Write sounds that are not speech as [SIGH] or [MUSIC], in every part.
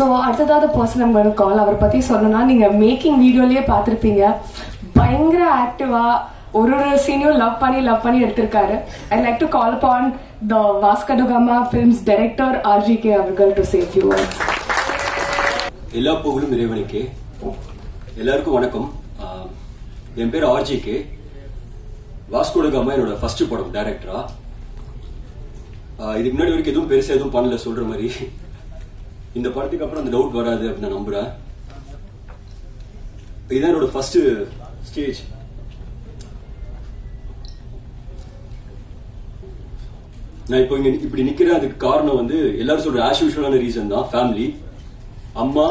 So அடுத்ததாவது person நம்ம கால் அவரை பற்றி சொல்லணும்னா நீங்கள் மேக்கிங் வீடியோலேயே பார்த்துருப்பீங்க. பயங்கர ஆக்டிவாக ஒரு ஒரு சீனையும் லவ் பண்ணி லவ் பண்ணி எடுத்திருக்காரு. I like to call pan the Vasco da Gama films director R G K அவர்கள் டு சேவ் யூ எல்லா புகழும் இறைவனுக்கே. எல்லாருக்கும் வணக்கம். என் பேர் ஆர்ஜிகே வாஸ்கோடகாமா என்னோட ஃபர்ஸ்ட் படம் டைரக்டரா இதுக்கு முன்னாடி வரைக்கும் எதுவும் பெருசாக எதுவும் பண்ணல சொல்ற மாதிரி. இந்த படத்துக்கு அப்புறம் அந்த டவுட் வராது அப்படின்னு நான் நம்புறேன். இதுதான் என்னோட ஃபர்ஸ்ட் ஸ்டேஜ் நான் இப்போ இங்க இப்படி நிக்கிற அதுக்கு காரணம் வந்து எல்லாரும் சொல்ற ஆஸ் யூஷுவலான ரீசன் தான் ஃபேமிலி அம்மா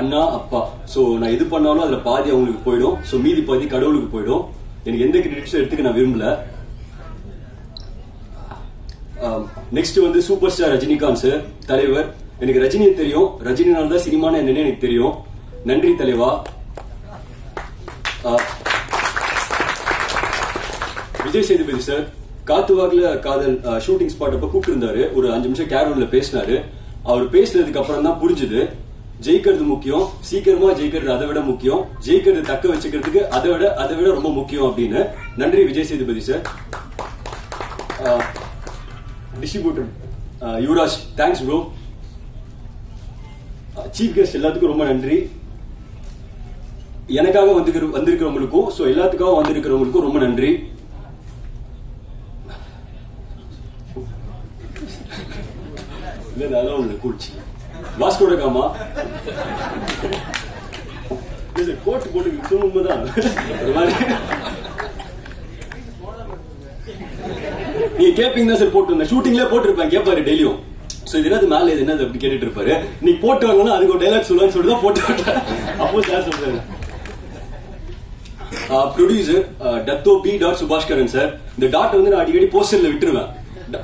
அண்ணா அப்பா. சோ நான் எது பண்ணாலும் அதுல பாதி அவங்களுக்கு போயிடும். சோ மீதி பாதி கடவுளுக்கு போயிடும். எனக்கு எந்த கிரெடிட்ஸும் எடுத்துக்க நான் விரும்பல. நெக்ஸ்ட் வந்து சூப்பர் ஸ்டார் ரஜினிகாந்த் சார் தலைவர். எனக்கு ரஜினியை தெரியும். ரஜினினால தான் சினிமான என்னன்னு எனக்கு தெரியும். நன்றி தலைவா. விஜய் சேதுபதி சார் காத்துவாக்குல காதல் ஷூட்டிங் ஸ்பாட் அப்ப கூப்பிட்டு இருந்தாரு ஒரு அஞ்சு நிமிஷம் கேரவன்ல பேசினாரு. அவர் பேசினதுக்கு அப்புறம் தான் புரிஞ்சுது. ஜெயிக்கிறது முக்கியம். சீக்கிரமா ஜெயிக்கிறது அதை விட முக்கியம். ஜெயிக்கிறது தக்க வச்சுக்கிறதுக்கு அதை விட அதை விட ரொம்ப முக்கியம் அப்படின்னு. நன்றி Vijay Sethupathi sir. Distributor Yuvaraj thanks bro chief guest எல்லாத்துக்கும் ரொம்ப நன்றி. எனக்காக வந்துக்கிற வந்திருக்கிறவங்களுக்கும் சோ எல்லாத்துக்காக வந்திருக்கிறவங்களுக்கும் ரொம்ப நன்றி. இல்ல அதெல்லாம் ஒண்ணு கூடிச்சு வாஸ்கோட காமா? கோட்டு போட்டு உண்மைதான். ஒரு மாதிரி. நீங்க கேப்பீங்க தான் சார் போட்டு வந்தேன் ஷூட்டிங்லேயே போட்டிருப்பேன். கேட்பாரு டெய்லியும். சோ இது என்னது மேல இது என்னது அப்படி கேட்டுட்டு இருப்பாரு நீ போட்டு வாங்கன்னா அதுக்கு ஒரு டைலாக் சொல்லுவான்னு சொல்லிட்டு தான் போட்டு விட்டேன் அப்போ சார் சொல்றாரு. Producer Datuk B dot Subaskaran sir இந்த டாட் வந்து நான் அடிக்கடி போஸ்டர்ல விட்டுருவேன்.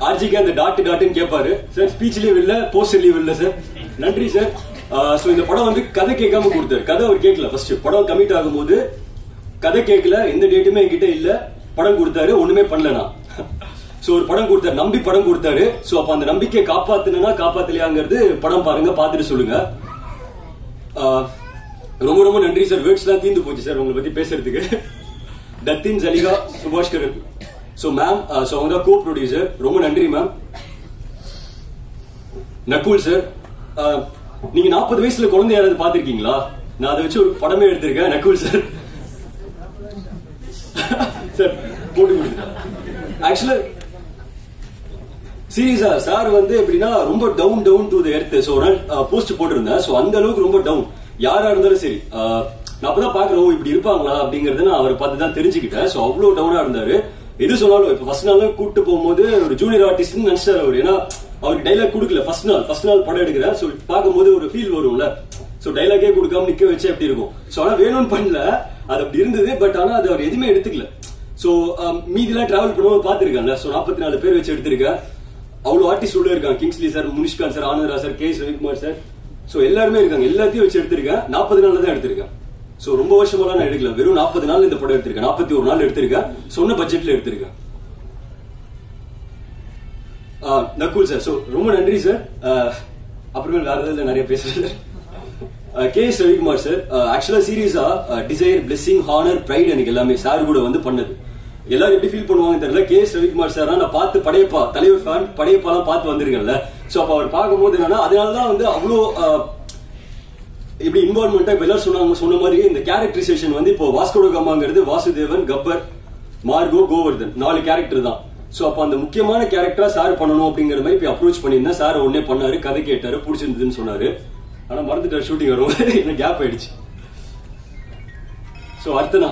ஆர்ஜிக்கு அந்த டாட் டாட்னு கேட்பாரு. சார் ஸ்பீச்லயும் இல்ல போஸ்டர்லயும் இல்ல சார் நன்றி சார் சோ இந்த படம் வந்து கதை கேட்காம கொடுத்தாரு. கதை அவர் கேட்கல ஃபர்ஸ்ட் படம் கமிட் ஆகும்போது கதை கேட்கல. எந்த டேட்டுமே என்கிட்ட இல்ல. படம் கொடுத்தாரு. ஒண்ணுமே பண்ணல நான். சோ ஒரு படம் கொடுத்தாரு. நம்பி படம் கொடுத்தாரு. சோ அப்ப அந்த நம்பிக்கையை காப்பாத்தினா காப்பாத்தலையாங்கிறது படம் பாருங்க பாத்துட்டு சொல்லுங்க. ரொம்ப ரொம்ப நன்றி சார். வேர்ட்ஸ் எல்லாம் தீந்து போச்சு சார் உங்களை பத்தி பேசுறதுக்கு. Datin Jaliga Subaskar. So ma'am so அவங்க கோ ப்ரொடியூசர் ரொம்ப நன்றி மேம் நக்குல் சார் நீங்க நாற்பது வயசுல குழந்தை யாராவது பாத்திருக்கீங்களா நான் அதை வச்சு ஒரு படமே எடுத்திருக்கேன். நக்குல் சார் சார் [LAUGHS] போட்டு கொடுத்துட்டேன் ஆக்சுவலா சீரியஸா சார் வந்து எப்படின்னா ரொம்ப down down to the earth so run post போட்டிருந்தேன். சோ அந்த அளவுக்கு ரொம்ப டவுன் யாரா இருந்தாலும் சரி uh, நான் அப்பதான் பாக்குறோம் இப்படி இருப்பாங்களா அப்படிங்கறத நான் அவரை பார்த்து தான் தெரிஞ்சுக்கிட்டேன். சோ அவ்வளவு டவுனா இருந்தாரு. எது சொன்னாலும் இப்ப ஃபர்ஸ்ட் நாள் கூப்பிட்டு போகும்போது ஒரு ஜூனியர் ஆர்டிஸ்ட் நினைச்சாரு அவர். ஏன்னா அவருக்கு டைலாக் கொடுக்கல ஃபர்ஸ்ட் நாள். ஃபர்ஸ்ட் நாள் படம் எடுக்கிறேன் சோ பார்க்கும்போது ஒரு ஃபீல் வரும்ல. சோ டைலாகே கொடுக்காம நிக்க வச்சு எப்படி இருக்கும்? சோ ஆனா வேணும்னு பண்ணல. அது அப்படி இருந்தது. பட் ஆனா அது அவர் எதுவுமே எடுத்துக்கல. சோ um, மீதிலாம் டிராவல் பண்ணுவோம் பார்த்துருக்காங்க சோ நாற்பத்தி நாலு பேர் வச்சு எடுத்திருக்கேன். அவ்வளவு ஆர்டிஸ்ட் உள்ள இருக்காங்க. Kingsley sir Munishkanth sir Anandaraj sir K Ravikumar sir so எல்லாருமே இருக்காங்க. எல்லாத்தையும் வச்சு எடுத்திருக்கேன். நாற்பது நாள் தான் எடுத்திருக்கேன். சோ ரொம்ப வருஷமெல்லாம் நான் எடுக்கல. வெறும் நாற்பது நாள் இந்த படம் எடுத்திருக்கேன். நாற்பத்தி ஒரு நாள் எடுத்திருக்கேன். சொன்ன பட்ஜெட்ல எடுத்திருக்கேன். நக்குல் சார் சோ ரொம்ப நன்றி சார் அப்புறமே வேற ஏதாவது நிறைய பேசுறது. கே எஸ் ரவிக்குமார் சார் ஆக்சுவலா சீரியஸா டிசைர் பிளெஸிங் ஹானர் பிரைட் எனக்கு எல்லாமே சார் கூட வந்து பண்ணது. எல்லாரும் எப்படி ஃபீல் பண்ணுவாங்க தெரியல. கே. எஸ் ரவிக்குமார் சார் நான் பார்த்து படையப்பா தலைவர் ஃபேன் படையப்பாலாம் பார்த்து வந்திருக்கேன்ல. சோ அப்ப அவர் பார்க்கும்போது என்னன்னா அதனாலதான் வந்து அவ்வளோ இப்படி இன்வால்மெண்டா இப்ப எல்லாரும் சொன்னாங்க சொன்ன மாதிரி இந்த கேரக்டரைசேஷன் வந்து இப்போ வாஸ்கோட கம்மாங்கிறது வாசுதேவன் கப்பர் மார்கோ கோவர்தன் நாலு கேரக்டர் தான். சோ அப்ப அந்த முக்கியமான கேரக்டரா சார் பண்ணணும் அப்படிங்கிற மாதிரி இப்ப அப்ரோச் பண்ணியிருந்தேன். சார் உடனே பண்ணாரு கதை கேட்டாரு பிடிச்சிருந்ததுன்னு சொன்னாரு. ஆனா மறந்துட்டாரு ஷூட்டிங் வரும். [LAUGHS] என்ன கேப் ஆயிடுச்சு. சோ அர்த்தனா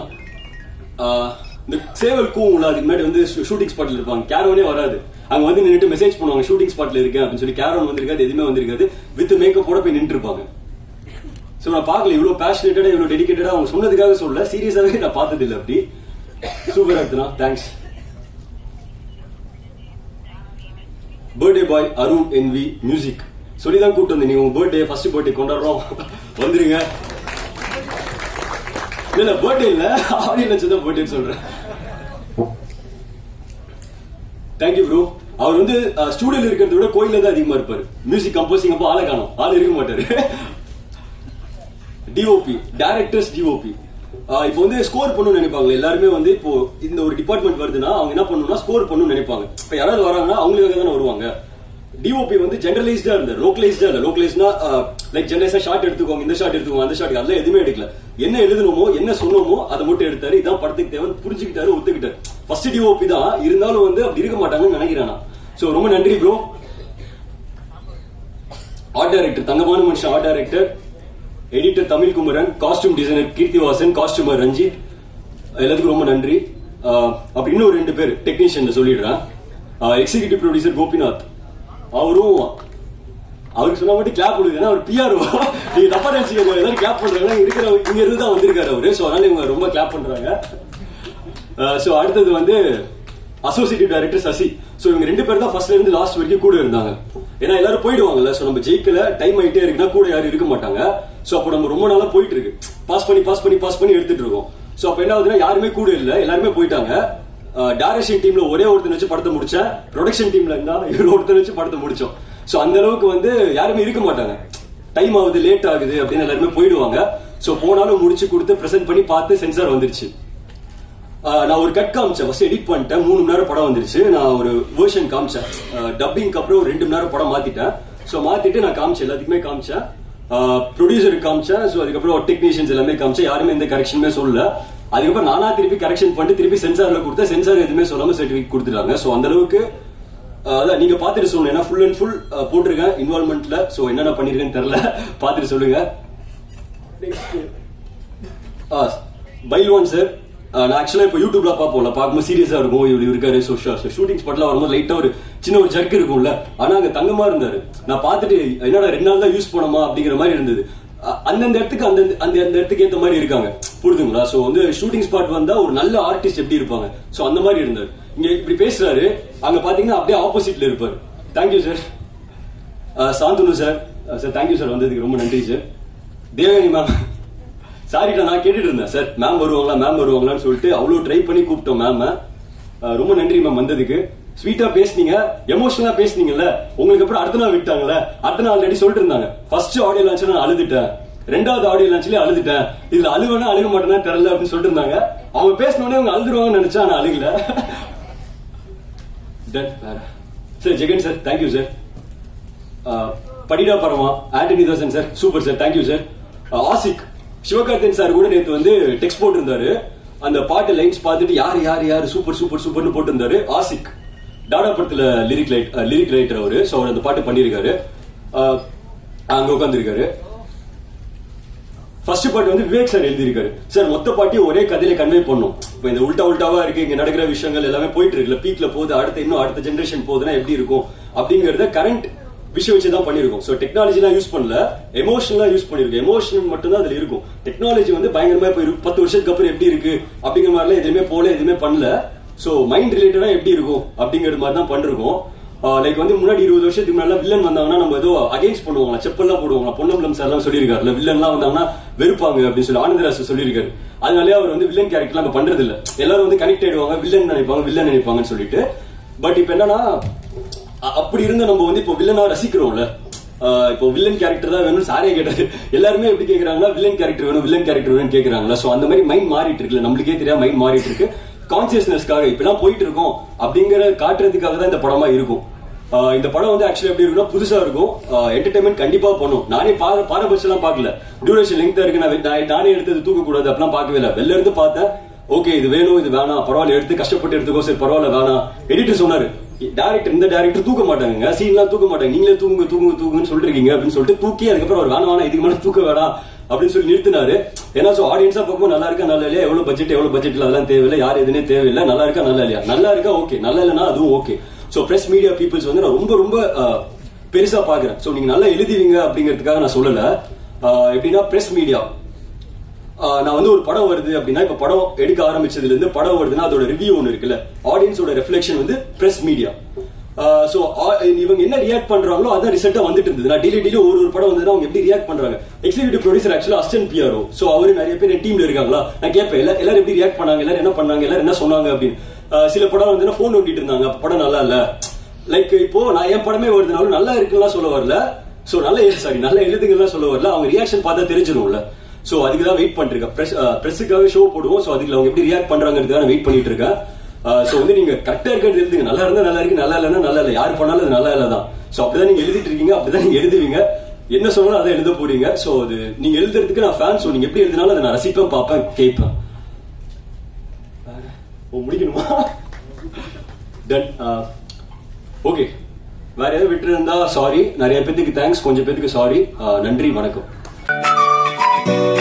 இந்த சேவல் அதுக்கு முன்னாடி வந்து ஷூட்டிங் ஸ்பாட்ல இருப்பாங்க. கேரவனே வராது. அங்க வந்து நின்றுட்டு மெசேஜ் பண்ணுவாங்க ஷூட்டிங் ஸ்பாட்ல இருக்கேன் அப்படின்னு சொல்லி. கேரவன் வந்திருக்காது எதுவுமே வந்திருக்காது. வித் மேக்கப்போட போய் நின்று இருப்பாங்க சோ நான் பார்க்கல இவ்வளவு பேஷனேட்டடா இவ்வளவு டெடிகேட்டடா அவங்க சொன்னதுக்காக சொல்ல சீரியஸாவே நான் பார்த்தது இல்ல அப்படி super Arthana thanks birthday boy Arun N V music சொல்லிதான் கூப்பிட்டு வந்தேன். நீங்க உங்க பர்த்டே ஃபர்ஸ்ட் பர்த்டே கொண்டாடுறோம். வந்துருங்க. இல்ல இல்ல. பர்த்டே இல்ல ஆடியன்ஸ் தான் பர்த்டே சொல்றேன். தேங்க்யூ ப்ரோ அவர் வந்து ஸ்டூடியோல இருக்கிறத விட கோயில தான் அதிகமா இருப்பாரு. மியூசிக் கம்போசிங் அப்போ ஆளை காணும். ஆள் இருக்க மாட்டாரு. டிஓபி டைரக்டர்ஸ் டிஓபி இப்போ வந்து ஸ்கோர் பண்ணணும்னு நினைப்பாங்க. எல்லாருமே வந்து இப்போ இந்த ஒரு டிபார்ட்மெண்ட் வருதுன்னா அவங்க என்ன பண்ணணும்னா ஸ்கோர் பண்ணணும்னு நினைப்பாங்க. இப்போ யாராவது வராங்கன்னா அவங்களுக்காக தானே வருவாங்க. டிஓபி வந்து ஜெனரலைஸ்டா இருந்தார் லோக்கலைஸ்டா இல்ல லோக்கலைஸ்னா லைக் ஜெனரலைஸா ஷார்ட் எடுத்துக்கோங்க இந்த ஷார்ட் எடுத்துக்கோங்க அந்த ஷார்ட் அதெல்லாம் எதுவுமே எடுக்கல. என்ன எழுதணுமோ என்ன சொன்னோமோ அதை மட்டும் எடுத்தாரு. இதான் படத்துக்கு தேவை புரிஞ்சுக்கிட்டாரு ஒத்துக்கிட்டாரு. ஃபர்ஸ்ட் டிஓபி தான். இருந்தாலும் வந்து அப்படி இருக்க மாட்டாங்கன்னு நினைக்கிறேன்? சோ ரொம்ப நன்றி ப்ரோ ஆர்ட் டைரக்டர் தங்கமான மனுஷன் art director editor Tamil Kumaran costume designer Keerthivasan costumer Ranjith. எல்லாத்துக்கும் ரொம்ப நன்றி. அப்படி இன்னும் ரெண்டு பேர் டெக்னீஷியன் சொல்லிடுறேன். Executive producer Gopinath. அவரும் அவருக்கு சொன்ன மட்டும் கிளாப் கொடுக்குது அவர் பிஆர் நீங்க தப்பா நினைச்சுக்கோங்க. எல்லாரும் கிளாப் பண்றாங்க இருக்கிற இங்க இருந்து தான் வந்திருக்காரு அவரு. சோ அதனால இவங்க ரொம்ப கிளாப் பண்றாங்க. Uh, சோ அடுத்தது வந்து அசோசியேட் டைரக்டர் சசி. சோ இவங்க ரெண்டு பேர் தான் ஃபர்ஸ்ட்ல இருந்து லாஸ்ட் வரைக்கும் கூட இருந்தாங்க. ஏன்னா எல்லாரும் போயிடுவாங்கல்ல. சோ நம்ம ஜெயிக்கல டைம் ஆயிட்டே இருக்குன்னா கூட யாரும் இருக்க மாட்டாங்க. சோ அப்போ நம்ம ரொம்ப நாளா போயிட்டு இருக்கு. பாஸ் பண்ணி பாஸ் பண்ணி பாஸ் பண்ணி எடுத்துட்டு இருக்கோம். சோ அப்ப என்ன ஆகுதுன்னா யாருமே கூட இல்ல. எல்லாருமே போயிட்டாங்க. டைரக்ஷன் டீம்ல ஒரே ஒருத்தன் வச்சு படத்தை முடிச்சேன். ப்ரொடக்ஷன் டீம்ல இருந்தா இவர் ஒருத்தர் வச்சு படத்தை முடிச்சோம். சோ அந்த அளவுக்கு வந்து யாருமே இருக்க மாட்டாங்க. டைம் ஆகுது லேட் ஆகுது அப்படின்னு எல்லாருமே போயிடுவாங்க. சோ போனாலும் முடிச்சு கொடுத்து ப்ரெசென்ட் பண்ணி பார்த்து சென்சார் வந்துருச்சு. நான் ஒரு கட் காமிச்சேன். ஃபர்ஸ்ட் எடிட் பண்ணிட்டேன். மூணு மணி நேரம் படம் வந்துருச்சு. நான் ஒரு வேர்ஷன் காமிச்சேன். டப்பிங்க்கு அப்புறம் ஒரு ரெண்டு மணி நேரம் படம் மாத்திட்டேன். ஸோ மாத்திட்டு நான் காமிச்சேன். எல்லாத்துக்குமே காமிச்சேன். ப்ரொடியூசருக்கு காமிச்சேன். ஸோ அதுக்கப்புறம் டெக்னீஷியன்ஸ் எல்லாமே காமிச்சேன். யாருமே எந்த கரெக்ஷனுமே சொல்லல. அதுக்கப்புறம் நானா திருப்பி கரெக்ஷன் பண்ணிட்டு திருப்பி சென்சார்ல கொடுத்தா சென்சார் எதுவுமே சொல்லாம சர்டிஃபிகேட் கொடுத்துட்டாங்க. ஸோ அந்த அளவுக்கு அதான் நீங்க பாத்துட்டு சொல்லுங்க ஏன்னா ஃபுல் அண்ட் ஃபுல் போட்டிருக்கேன் இன்வால்மெண்ட்ல ஸோ என்னென்ன பண்ணிருக்கேன்னு தெரியல. பாத்துட்டு சொல்லுங்க. பைல்வான் சார் நான் ஆக்சுவலா இப்போ யூடியூப்ல பார்ப்போம்ல. பார்க்கும்போது சீரியஸா இருக்கும். இவ்வளோ இருக்காரு ஸோ ஷூட்டிங் ஸ்பாட்ல வரும்போது லைட்டா ஒரு சின்ன ஒரு ஜர்க் இருக்கும்ல. ஆனா அங்க தங்கமா இருந்தாரு. நான் பார்த்துட்டு என்னடா ரெண்டு நாள் தான் யூஸ் பண்ணோமா அப்படிங்கிற மாதிரி இருந்தது. அந்தந்த இடத்துக்கு அந்தந்த அந்த அந்த இடத்துக்கு ஏற்ற மாதிரி இருக்காங்க. புரிதுங்களா? ஸோ வந்து ஷூட்டிங் ஸ்பாட் வந்தா ஒரு நல்ல ஆர்டிஸ்ட் எப்படி இருப்பாங்க? ஸோ அந்த மாதிரி இருந்தார். இங்க இப்படி பேசுறாரு. அங்க பாத்தீங்கன்னா அப்படியே ஆப்போசிட்ல இருப்பாரு. Thank you sir Shanthanu sir sir thank you sir வந்ததுக்கு ரொம்ப நன்றி சார் தேவயானி மேம் சாரிடா நான் கேட்டுட்டு இருந்தேன் சார் மேம் வருவாங்களா? மேம் வருவாங்களான்னு சொல்லிட்டு அவ்வளோ ட்ரை பண்ணி கூப்பிட்டோம் மேம் ரொம்ப நன்றி மேம் வந்ததுக்கு. ஸ்வீட்டா பேசுனீங்க எமோஷனலா பேசுனீங்கல்ல உங்களுக்கு அப்புறம் அடுத்த நாள் விட்டாங்கல்ல அடுத்த நாள் ஆல்ரெடி சொல்லிட்டு இருந்தாங்க. ஃபர்ஸ்ட் ஆடியோ லான்ச் நான் அழுதுட்டேன். ரெண்டாவது ஆடியோ லான்ச்லயே அழுதுட்டேன்? இதுல அழுவேனா அழுக மாட்டேன் தெரியல அப்படின்னு சொல்லிட்டு இருந்தாங்க. அவங்க பேசினோடனே அவங்க அழுதுருவாங்கன்னு நினைச்சா நான் அழுகல. வேற sir Jagan sir thank you sir படிடா Parama Antony Dasan sir super sir thank you sir Ashik Sivakarthiyan sir கூட நேற்று வந்து டெக்ஸ்ட் போட்டிருந்தாரு. அந்த பாட்டு லைன்ஸ் பார்த்துட்டு யார் யார் யார் சூப்பர் சூப்பர் சூப்பர்னு போட்டிருந்தாரு. ஆசிக் டாடா படத்துல லிரிக் லைட் லிரிக் ரைட்டர் அவரு. சோ அவர் அந்த பாட்டு பண்ணியிருக்காரு. அங்க உட்காந்துருக்காரு ஃபர்ஸ்ட் பாட்டு வந்து விவேக் சார் எழுதியிருக்காரு. சார் மொத்த பாட்டியும் ஒரே கதையில கன்வே பண்ணும். இப்போ இந்த உல்டா உல்டாவா இருக்கு இங்க நடக்கிற விஷயங்கள் எல்லாமே போயிட்டு இருக்குல்ல. பீக்ல போகுது அடுத்த இன்னும் அடுத்த ஜென்ரேஷன் போகுதுன்னா எப்படி இருக்கும்? அப்படிங்கறத கரண்ட் விஷயம் வச்சு தான் பண்ணிருக்கோம் சோ டெக்னாலஜிலாம் யூஸ் பண்ணல. எமோஷனலா யூஸ் பண்ணிருக்கோம் எமோஷன் மட்டும் தான் அதுல இருக்கும். டெக்னாலஜி வந்து பயங்கரமா இப்போ பத்து வருஷத்துக்கு அப்புறம் எப்படி இருக்கு? அப்படிங்கிற மாதிரிலாம் எதுவுமே போல எதுவுமே பண்ணல. சோ மைண்ட் ரிலேட்டடா எப்படி இருக்கும்? அப்படிங்கிறது மாதிரி தான் பண்ணிருக்கோம். லைக் வந்து முன்னாடி இருபது வருஷத்துக்கு முன்னாடி வில்லன் வந்தாங்கன்னா நம்ம ஏதோ அகேன்ஸ்ட் பண்ணுவாங்க செப்பல்லாம் போடுவாங்க பொன்னம்பலம் சார் எல்லாம் சொல்லியிருக்காருல வில்லன்லாம் வந்தாங்கன்னா வெறுப்பாங்க அப்படின்னு சொல்லி ஆனந்தராஜ் சொல்லியிருக்காரு. அதனாலே அவர் வந்து வில்லன் கேரக்டர்லாம் அங்க பண்றது இல்ல எல்லாரும் வந்து கனெக்ட் ஆயிடுவாங்க வில்லன் நினைப்பாங்க வில்லன் நினைப்பாங்கன்னு சொல்லிட்டு. பட் இப்ப என்னன்னா அப்படி இருந்த நம்ம வந்து இப்போ வில்லனா ரசிக்கிறோம்ல. இப்போ வில்லன் கேரக்டர் தான் வேணும் சாரே கேட்டாரு. எல்லாருமே எப்படி கேக்குறாங்கன்னா வில்லன் கேரக்டர் வேணும் வில்லன் கேரக்டர் வேணும்னு கேக்குறாங்களா? சோ அந்த மாதிரி மைண்ட் மாறிட்டு இருக்குல்ல நம்மளுக்கே தெரியாம மைண்ட் மாறிட்டு இருக்கு. கான்சியஸ்னஸ்க்காக இப்பெல்லாம் போயிட்டு இருக்கோம் அப்படிங்கிற காட்டுறதுக்காக தான் இந்த படமா இருக்கும். ஆஹ் இந்த படம் வந்து ஆக்சுவலி எப்படி இருக்குன்னா புதுசா இருக்கும். என்டர்டைன்மெண்ட் கண்டிப்பா பண்ணும். நானே பார பாரபட்சம் பார்க்கல. டியூரேஷன் லெங்க் இருக்கு நான் நானே எடுத்தது தூக்க கூடாது அப்படிலாம் பார்க்கவே இல்லை. வெளில இருந்து பார்த்தேன் ஓகே இது வேணும் இது வேணாம் பரவாயில்ல எடுத்து கஷ்டப்பட்டு எடுத்துக்கோ சரி பரவாயில்ல வேணாம். எடிட்டர் சொன்னாரு டேரக்டர் இந்த டேரக்டர் தூக்க மாட்டாங்க சீன்லாம் தூக்க மாட்டாங்க. நீங்களே தூங்குங்க தூங்குங்க தூங்குன்னு சொல்லிருக்கீங்க அப்படின்னு சொல்லிட்டு தூக்கி அதுக்கப்புறம் அவர் வேணா வேணா இதுக்கு மேலே தூக்க வேணாம் அப்படின்னு சொல்லி நிறுத்தினாரு. ஏன்னா சோ ஆடியன்ஸா பார்க்கும்போது நல்லா இருக்கா நல்லா இல்லையா? எவ்வளவு பட்ஜெட் எவ்வளவு பட்ஜெட் அதெல்லாம் தேவையில்லை. யார் எதுனே தேவையில்லை. நல்லா இருக்கா நல்லா இல்லையா? நல்லா இருக்கா ஓகே நல்லா இல்லைன்னா அதுவும் okay so press media peoples வந்து நான் ரொம்ப ரொம்ப பெருசா பாக்குறேன் சோ நீங்க நல்லா எழுதுவீங்க அப்படிங்கிறதுக்காக நான் சொல்லல. எப்படின்னா பிரஸ் மீடியா நான் வந்து ஒரு படம் வருது அப்படின்னா இப்ப படம் எடுக்க ஆரம்பிச்சதுல இருந்து படம் வருதுன்னா அதோட ரிவ்யூ ஒன்று இருக்குல்ல. ஆடியன்ஸோட ரெஃப்ளெக்ஷன் வந்து பிரஸ் மீடியா சோ இவங்க என்ன ரியாக்ட் பண்றாங்களோ அதான் ரிசல்ட்டா வந்துட்டு இருந்தது. நான் டெய்லி டெய்லி ஒரு ஒரு படம் வந்து அவங்க எப்படி ரியாக்ட் பண்றாங்க? எக்ஸிகூட்டிவ் ப்ரொடியூசர் ஆக்சுவலா அஸ்டன் பிஆர்ஓ சோ அவரு நிறைய பேர் என் டீம்ல இருக்காங்களா? நான் கேட்பேன் எல்லா- எல்லாரும் எப்படி ரியாக்ட் பண்ணாங்க? எல்லாரும் என்ன பண்ணாங்க? எல்லாரும் என்ன சொன்னாங்க அப்படின்னு. சில படம் வந்து போன் ஓட்டிட்டு இருந்தாங்க. படம் நல்லா இல்ல. லைக் இப்போ நான் என் படமே வருதுனாலும் நல்லா இருக்குலாம் சொல்ல வரல. சோ நல்ல சாரி நல்ல எழுதுங்கலாம் சொல்ல வரல. அவங்க ரியாக்ஷன் பார்த்தா தெரிஞ்சிடும்ல சோ அதுக்கு தான் வெயிட் பண்ணிட்டு இருக்கேன் பிரஸ் பிரஸுக்காக uh, ஷோ போடுவோம். சோ அதுக்கு அவங்க எப்படி ரியாக்ட் பண்றாங்கிறதுக்காக வெயிட் பண்ணிட்டு இருக்கேன் சோ uh, வந்து நீங்க கரெக்டா இருக்கிறது எழுதுங்க நல்லா இருந்தா நல்லா இருக்கு நல்லா இல்லைன்னா நல்லா இல்லை. யார் பண்ணாலும் அது நல்லா இல்லை தான் சோ அப்படிதான் நீங்க எழுதிட்டு இருக்கீங்க அப்படிதான் நீங்க எழுதுவீங்க. என்ன சொன்னாலும் அதை எழுத போறீங்க. சோ அது நீங்க எழுதுறதுக்கு நான் ஃபேன் ஸோ நீங்க எப்படி எழுதினாலும் அதை நான் ரசிப்பேன் பார்ப்பேன் கேட்பேன். ஓ முடிக்கணுமா? டன் ஓகே uh, வேற ஏதாவது விட்டுருந்தா சாரி நிறைய பேத்துக்கு தேங்க்ஸ் கொஞ்சம் பேத்துக்கு சாரி நன்றி வணக்கம். Thank you.